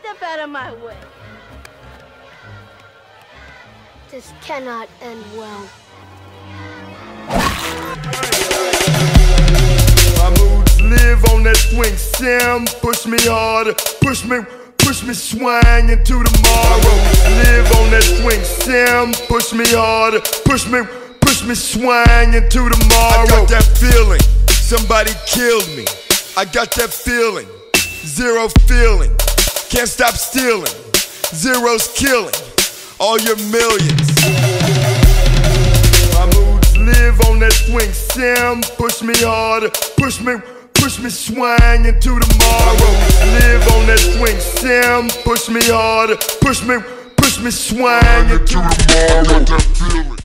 Step out of my way. This cannot end well. My moods live on that swing sim. Push me harder, push me, push me swang into tomorrow. Live on that swing sim. Push me harder, push me, push me swang into tomorrow. I got that feeling, somebody killed me. I got that feeling, zero feeling. Can't stop stealing, zero's killing all your millions. My moods live on that swing sim. Push me harder, push me, push me swang into tomorrow. Live on that swing sim. Push me harder, push me, push me swang into tomorrow.